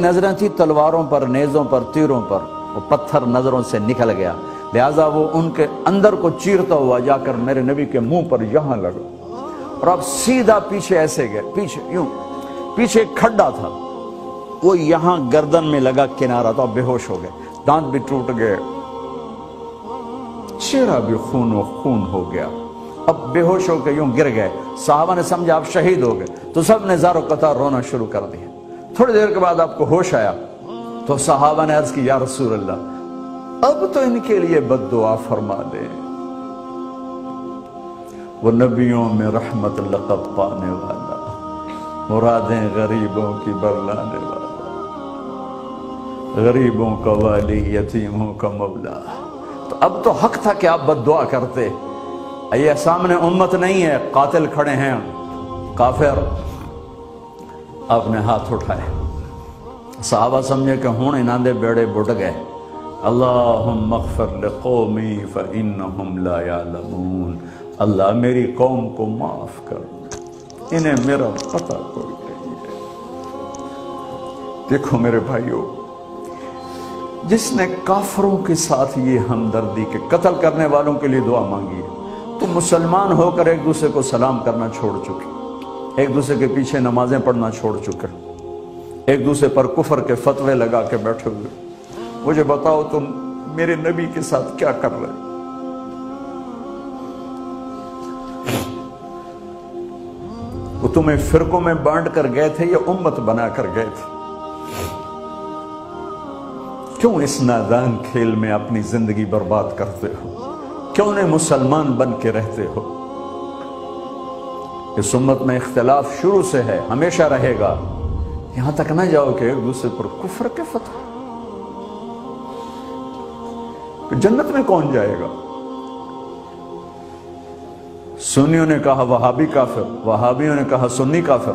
نظریں تھی تلواروں پر، نیزوں پر، تیروں پر، وہ پتھر نظروں سے نکل گیا۔ لہٰذا وہ ان کے اندر کو چیرتا ہوا جا کر میرے نبی کے منہ پر یہاں لگا۔ اور اب سیدھا پیچھے ایسے گئے۔ پیچھے، یوں۔ پیچھے کھڈا تھا۔ وہ یہاں گردن میں لگا کنارہ تو بے ہوش ہو گئے۔ دانت بھی ٹوٹ گئے۔ چہرہ بھی خون و خون ہو گیا۔ اب بے ہوش ہو کے یوں گر گئے۔ صحابہ نے سمجھا آپ شہید ہو گئے۔ تو سب نے زارو قطار رونا شروع کر دیا تھوڑی دیر کے بعد آپ کو ہوش آیا تو صحابہ نے عرض کی، یا رسول اللہ، اب تو ان کے لیے بد دعا فرما دے۔ وہ نبیوں میں رحمت لقب پانے والا، مرادیں غریبوں کی برلانے والا، غریبوں کا والی، یتیموں کا مولا تو اب تو حق تھا کہ آپ بد دعا کرتے۔ یہ سامنے امت نہیں ہے، قاتل کھڑے ہیں۔ کافر۔ آپ نے ہاتھ اٹھائے۔ صحابہ سمجھے کہ ہون انہاں دے بیڑے بڑھ گئے۔ اللہم اغفر لقومی فإنہم لا یعلمون۔ اللہ میری قوم کو معاف کر۔ انہیں میرا پتہ کوئی نہیں ہے۔ دیکھو میرے بھائیو، جس نے کافروں کے ساتھ یہ ہمدردی کے قتل کرنے والوں کے لیے دعا مانگی ہے، تو مسلمان ہو کر ایک دوسرے کو سلام کرنا چھوڑ چکے۔ ایک دوسرے کے پیچھے نمازیں پڑھنا چھوڑ چکے ایک دوسرے پر کفر کے فتوے لگا کے بیٹھے ہوئے مجھے بتاؤ تم میرے نبی کے ساتھ کیا کر رہے وہ تمہیں فرقوں میں بانٹ کر گئے تھے یا امت بنا کر گئے تھے؟ کیوں اس نادان کھیل میں اپنی زندگی برباد کرتے ہو؟ کیوں نے مسلمان بن کے رہتے ہو؟ اس امت میں اختلاف شروع سے ہے، ہمیشہ رہے گا۔ یہاں تک نہ جاؤ کہ ایک دوسرے پر کفر کے فتح۔ جنت میں کون جائے گا؟ سنیوں نے کہا وہابی کافر، وہابیوں نے کہا سنی کافر،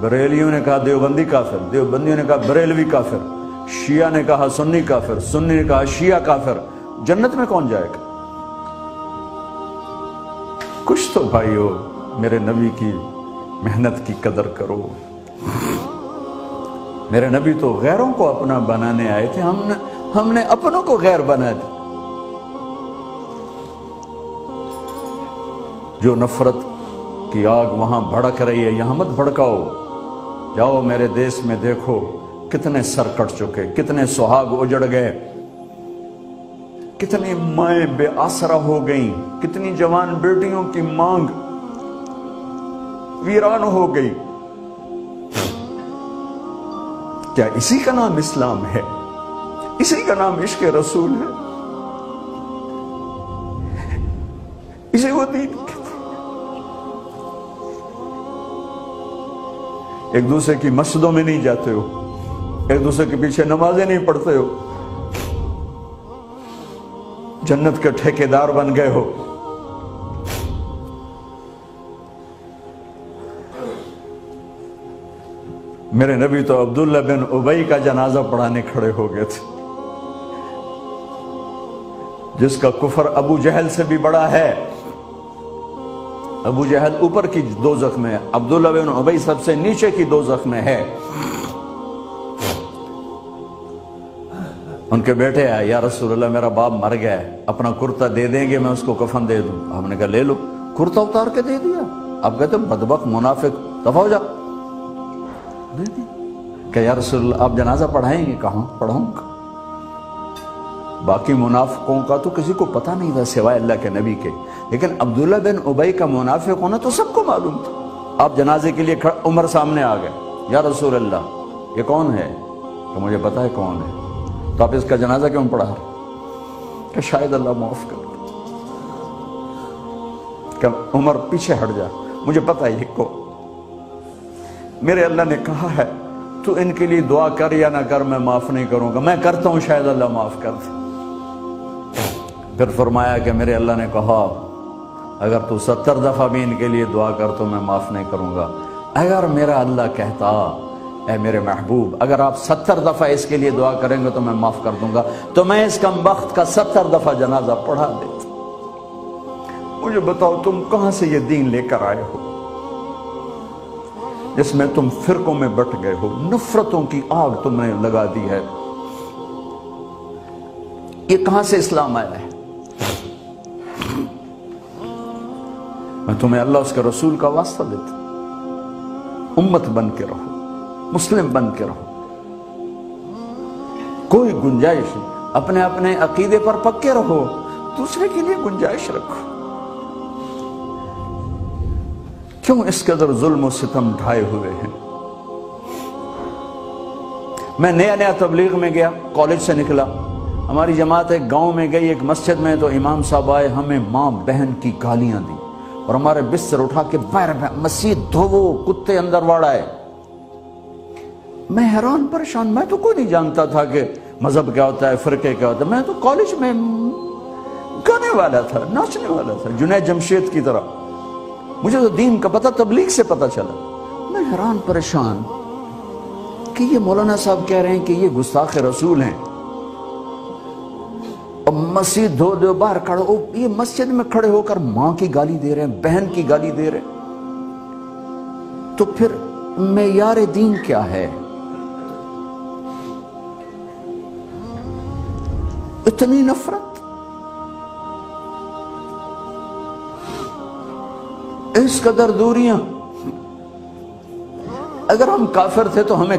بریلیوں نے کہا دیوبندی کافر، دیوبندیوں نے کہا بریلوی کافر، شیعہ نے کہا سنی کافر، سنی نے کہا شیعہ کافر۔ جنت میں کون جائے گا؟ کچھ تو بھائیو میرے نبی کی محنت کی قدر کرو۔ میرے نبی تو غیروں کو اپنا بنانے آئے تھے۔ ہم نے ہم نے اپنوں کو غیر بنا دیا۔ جو نفرت کی آگ وہاں بھڑک رہی ہے، یہاں مت بھڑکاؤ۔ جاؤ میرے دیس میں دیکھو کتنے سر کٹ چکے، کتنے سہاگ اجڑ گئے۔ کتنی مائیں بے آسرا ہو گئیں۔ کتنی جوان بیٹیوں کی مانگ ویران ہو گئی۔ کیا اسی کا نام اسلام ہے؟ اسی کا نام عشق رسول ہے۔ اسی وہ دین کہتے ایک دوسرے کی مسجدوں میں نہیں جاتے ہو۔ ایک دوسرے کے پیچھے نمازیں نہیں پڑھتے ہو۔ جنت کے ٹھیکیدار بن گئے ہو۔ میرے نبی تو عبداللہ بن ابئی کا جنازہ پڑھانے کھڑے ہو گئے تھے۔ جس کا کفر ابو جہل سے بھی بڑا ہے۔ ابو جہل اوپر کی دو زخم ہے عبداللہ بن ابئی سب سے نیچے کی دو زخم ہے۔ ان کے بیٹے آئے، یا رسول اللہ، میرا باپ مر گیا ہے، اپنا کرتا دے دیں گے، میں اس کو کفن دے دوں۔ ہم نے کہا، لے لو، کرتا اتار کے دے دیا۔ اب کہتے بدبخ منافق، دفع ہو جا۔ دے دیا کہ یا رسول اللہ، آپ جنازہ پڑھائیں گے کہاں؟ پڑھاؤں گا۔ باقی منافقوں کا تو کسی کو پتہ نہیں تھا سوائے اللہ کے نبی کے۔ لیکن عبداللہ بن ابئی کا منافق ہونا تو سب کو معلوم تھا۔ آپ جنازے کے لیے عمر سامنے آ گئے۔ یا رسول اللہ، یہ کون ہے؟ کہ مجھے پتا ہے کون ہے۔ تو آپ اس کا جنازہ کیوں پڑھا؟ رہے کہ شاید اللہ معاف کر کہ عمر پیچھے ہٹ جا۔ مجھے پتا ہے یہ کو میرے اللہ نے کہا ہے، تو ان کے لیے دعا کر یا نہ کر، میں معاف نہیں کروں گا۔ میں کرتا ہوں، شاید اللہ معاف کر دے۔ پھر فرمایا کہ میرے اللہ نے کہا، اگر تو ستر دفعہ بھی ان کے لیے دعا کر تو میں معاف نہیں کروں گا۔ اگر میرا اللہ کہتا، اے میرے محبوب، اگر آپ ستر دفعہ اس کے لیے دعا کریں گے تو میں معاف کر دوں گا۔ تو میں اس کم وقت کا ستر دفعہ جنازہ پڑھا دیتا مجھے بتاؤ، تم کہاں سے یہ دین لے کر آئے ہو؟ جس میں تم فرقوں میں بٹ گئے ہو، نفرتوں کی آگ تم نے لگا دی ہے۔ یہ کہاں سے اسلام آیا ہے؟ میں تمہیں اللہ، اس کے رسول کا واسطہ دیتا امت بن کے رہو، مسلم بن کے رہو۔ کوئی گنجائش نہیں، اپنے اپنے عقیدے پر پکے رہو، دوسرے کے لیے گنجائش رکھو۔ کیوں اس قدر ظلم و ستم ڈھائے ہوئے ہیں؟ میں نیا نیا تبلیغ میں گیا، کالج سے نکلا۔ ہماری جماعت ایک گاؤں میں گئی، ایک مسجد میں، تو امام صاحب آئے، ہمیں ماں بہن کی گالیاں دی اور ہمارے بستر اٹھا کے باہر مسجد دھوو کتے اندر واڑا ہے میں حیران پریشان، میں تو کوئی نہیں جانتا تھا کہ مذہب کیا ہوتا ہے، فرقے کیا ہوتا ہے۔ میں تو کالج میں گانے والا تھا، ناچنے والا تھا، جنید جمشید کی طرح۔ مجھے تو دین کا پتہ تبلیغ سے پتہ چلا۔ میں حیران پریشان کہ یہ مولانا صاحب کہہ رہے ہیں کہ یہ گستاخ رسول ہیں۔ مسجد دھو دو، باہر کھڑے ہو۔ یہ مسجد میں کھڑے ہو کر ماں کی گالی دے رہے ہیں، بہن کی گالی دے رہے ہیں۔ تو پھر معیار دین کیا ہے؟ اتنی نفرت۔ اس قدر دوریاں۔ اگر ہم کافر تھے تو ہمیں